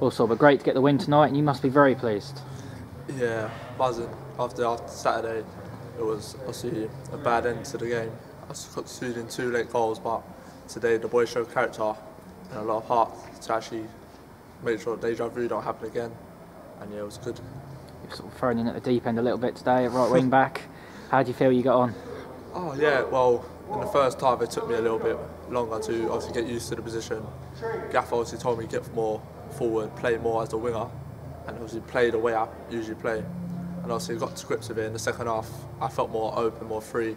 Also, but great to get the win tonight, and you must be very pleased. Yeah, buzzing. After after Saturday, it was obviously a bad end to the game. I got conceding two late goals, but today the boys showed character and a lot of heart to actually make sure deja vu don't happen again. And yeah, it was good. You've sort of thrown in at the deep end a little bit today at right wing back. How do you feel you got on? Oh yeah, well in the first half it took me a little bit longer to obviously get used to the position. Gaff obviously told me to get more forward, play more as a winger, and obviously play the way I usually play. And obviously got to grips with it in the second half. I felt more open, more free,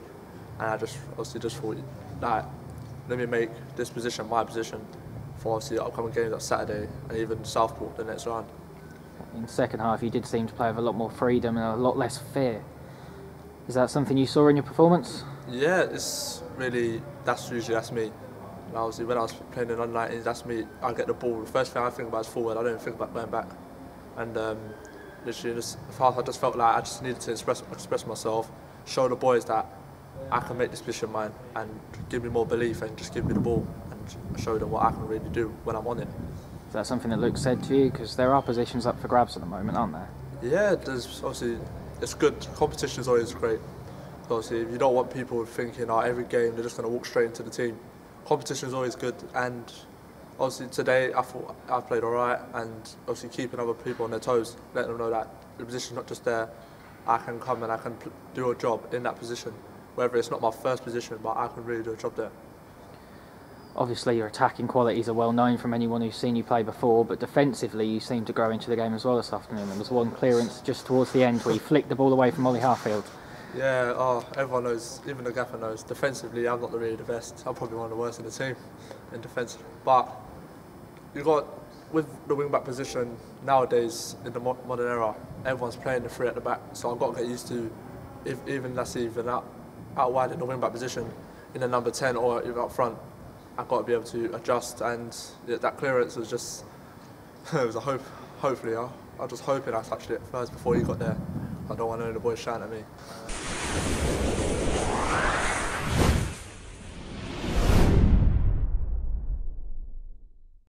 and I just obviously just thought that let me make this position my position for obviously the upcoming games on Saturday and even Southport the next round. In the second half, you did seem to play with a lot more freedom and a lot less fear. Is that something you saw in your performance? Yeah, it's really that's usually that's me. And obviously, when I was playing in under 19s, that's me. I get the ball. The first thing I think about is forward. I don't think about going back. And um, literally, half, I just felt like I just needed to express express myself, show the boys that I can make this position mine, and give me more belief and just give me the ball and show them what I can really do when I'm on it. Is that something that Luke said to you? Because there are positions up for grabs at the moment, aren't there? Yeah, there's obviously it's good. Competition is always great. Obviously, if you don't want people thinking, oh, every game they're just going to walk straight into the team. Competition is always good, and obviously today I thought I played all right, and obviously keeping other people on their toes, letting them know that the position's not just there. I can come and I can do a job in that position, whether it's not my first position, but I can really do a job there. Obviously, your attacking qualities are well known from anyone who's seen you play before, but defensively, you seem to grow into the game as well this afternoon. There was one clearance just towards the end where you flicked the ball away from Ollie Harfield. Yeah, oh, everyone knows, even the gaffer knows. Defensively, I'm not really the best. I'm probably one of the worst in the team in defence. But you got with the wing back position nowadays in the modern era, everyone's playing the three at the back. So I've got to get used to, if, even that's even out, out wide in the wing back position, in the number 10 or even up front, I've got to be able to adjust. And that clearance was just, it was a hope. Hopefully, I, I was just hoping I touched it first before you got there. I don't want the boys shouting at me.